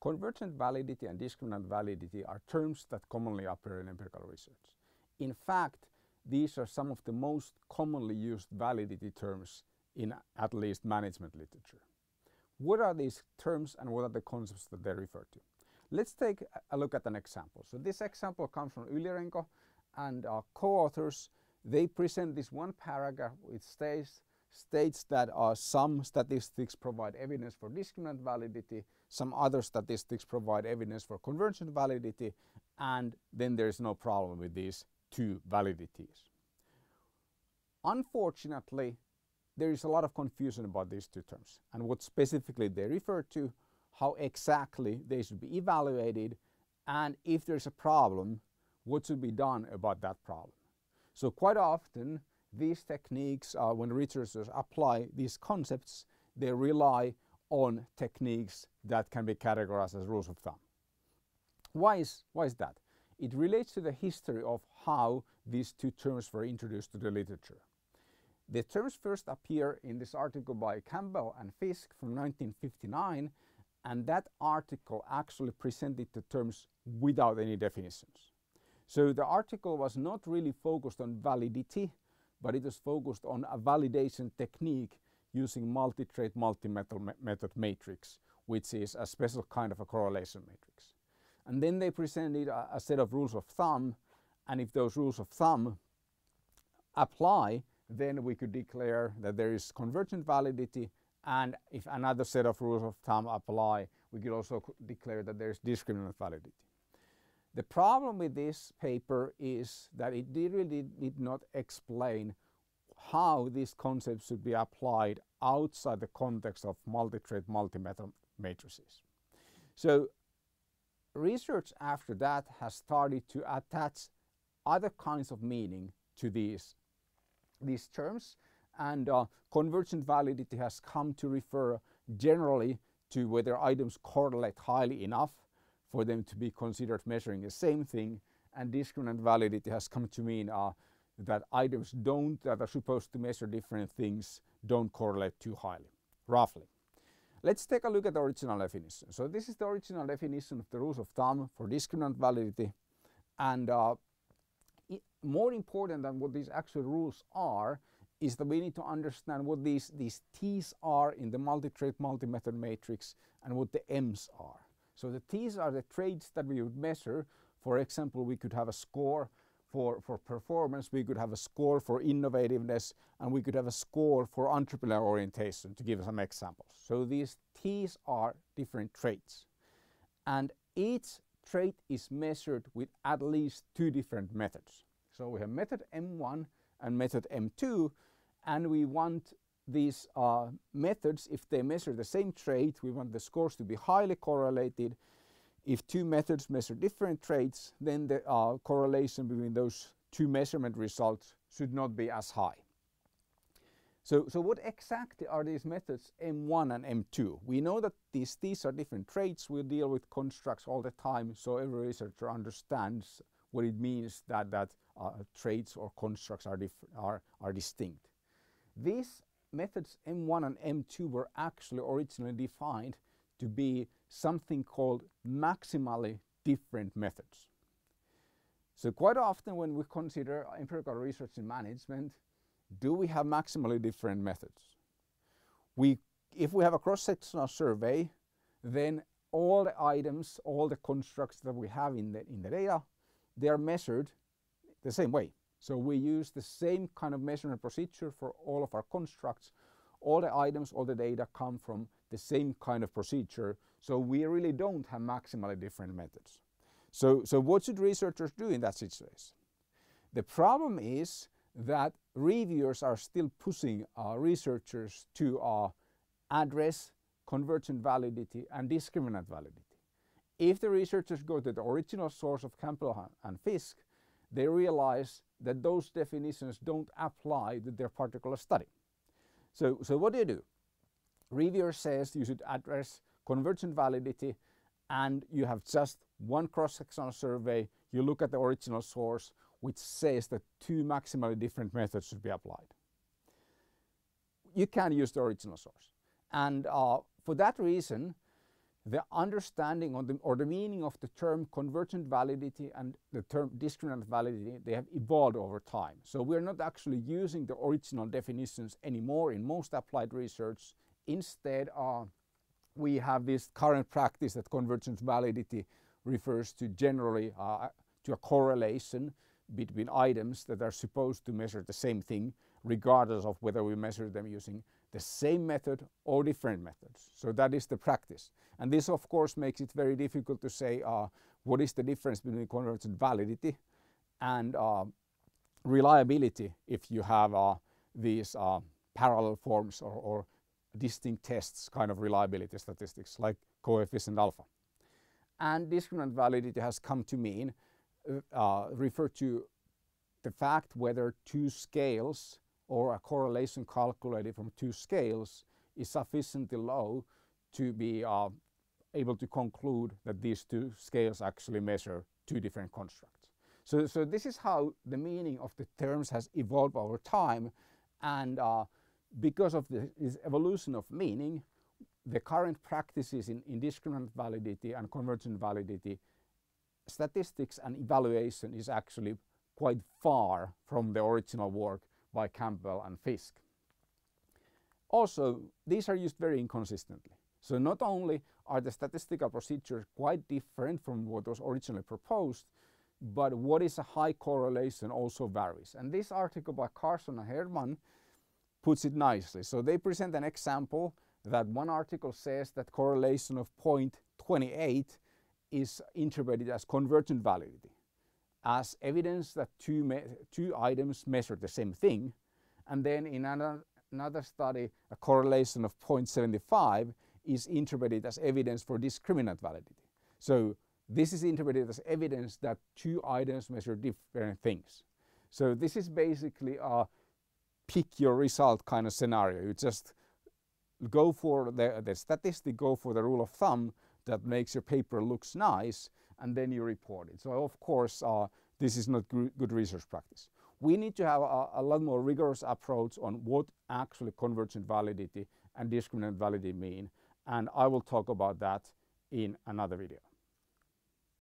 Convergent validity and discriminant validity are terms that commonly appear in empirical research. In fact, these are some of the most commonly used validity terms in at least management literature. What are these terms and what are the concepts that they refer to? Let's take a look at an example. So this example comes from Yli-Renko and our co-authors. They present this one paragraph which states states that some statistics provide evidence for discriminant validity, some other statistics provide evidence for convergent validity, and then there is no problem with these two validities. Unfortunately, there is a lot of confusion about these two terms and what specifically they refer to, how exactly they should be evaluated, and if there's a problem, what should be done about that problem. So quite often, these techniques, uh, when researchers apply these concepts, they rely on techniques that can be categorized as rules of thumb. Why is, why is that? It relates to the history of how these two terms were introduced to the literature. The terms first appear in this article by Campbell and Fiske from 1959 and that article actually presented the terms without any definitions. So the article was not really focused on validity but it was focused on a validation technique using multi-trait multi-method matrix, which is a special kind of a correlation matrix. And then they presented a, a set of rules of thumb, and if those rules of thumb apply, then we could declare that there is convergent validity and if another set of rules of thumb apply, we could also declare that there is discriminant validity. The problem with this paper is that it really did not explain how these concepts should be applied outside the context of multi-trait multi-method matrices. So research after that has started to attach other kinds of meaning to these, these terms and uh, convergent validity has come to refer generally to whether items correlate highly enough for them to be considered measuring the same thing and discriminant validity has come to mean uh, that items don't that are supposed to measure different things don't correlate too highly, roughly. Let's take a look at the original definition. So this is the original definition of the rules of thumb for discriminant validity and uh, more important than what these actual rules are is that we need to understand what these, these T's are in the multi-trait multi-method matrix and what the M's are. So the T's are the traits that we would measure. For example, we could have a score for, for performance, we could have a score for innovativeness, and we could have a score for entrepreneur orientation, to give some examples. So these T's are different traits. And each trait is measured with at least two different methods. So we have method M1 and method M2, and we want these uh, methods, if they measure the same trait, we want the scores to be highly correlated. If two methods measure different traits, then the uh, correlation between those two measurement results should not be as high. So, so what exactly are these methods M1 and M2? We know that these, these are different traits. We deal with constructs all the time, so every researcher understands what it means that, that uh, traits or constructs are, are, are distinct. These methods M1 and M2 were actually originally defined to be something called maximally different methods. So quite often when we consider empirical research in management, do we have maximally different methods? We, if we have a cross-sectional survey, then all the items, all the constructs that we have in the, in the data, they are measured the same way. So we use the same kind of measurement procedure for all of our constructs. All the items, all the data come from the same kind of procedure. So we really don't have maximally different methods. So, so what should researchers do in that situation? The problem is that reviewers are still pushing uh, researchers to uh, address convergent validity and discriminant validity. If the researchers go to the original source of Campbell and Fiske, they realize that those definitions don't apply to their particular study. So, so what do you do? Reviewer says you should address convergent validity and you have just one cross-sectional survey, you look at the original source which says that two maximally different methods should be applied. You can use the original source. And uh, for that reason, the understanding or the, or the meaning of the term convergent validity and the term discriminant validity, they have evolved over time. So we're not actually using the original definitions anymore in most applied research. Instead, uh, we have this current practice that convergent validity refers to generally uh, to a correlation between items that are supposed to measure the same thing regardless of whether we measure them using the same method or different methods. So that is the practice. And this of course makes it very difficult to say uh, what is the difference between convergent validity and uh, reliability if you have uh, these uh, parallel forms or, or distinct tests kind of reliability statistics like coefficient alpha. And discriminant validity has come to mean uh, refer to the fact whether two scales or a correlation calculated from two scales is sufficiently low to be uh, able to conclude that these two scales actually measure two different constructs. So, so this is how the meaning of the terms has evolved over time and uh, because of this evolution of meaning, the current practices in indiscriminate validity and convergent validity statistics and evaluation is actually quite far from the original work by Campbell and Fiske. Also, these are used very inconsistently. So not only are the statistical procedures quite different from what was originally proposed, but what is a high correlation also varies. And this article by Carlson and Herdman puts it nicely. So they present an example that one article says that correlation of 0.28 is interpreted as convergent validity as evidence that two, two items measure the same thing. And then in another, another study, a correlation of 0.75 is interpreted as evidence for discriminant validity. So this is interpreted as evidence that two items measure different things. So this is basically a pick your result kind of scenario. You just go for the, the statistic, go for the rule of thumb that makes your paper looks nice, and then you report it. So of course, uh, this is not good research practice. We need to have a, a, lot more rigorous approach on what actually convergent validity and discriminant validity mean. And I will talk about that in another video.